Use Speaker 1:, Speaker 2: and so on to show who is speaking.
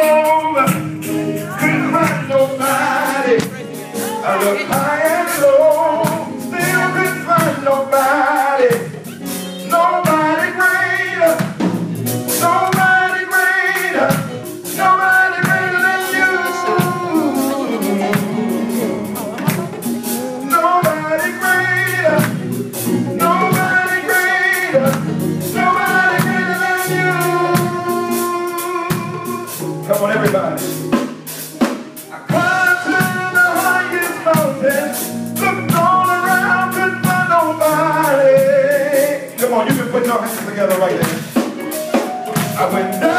Speaker 1: low, together right. I went down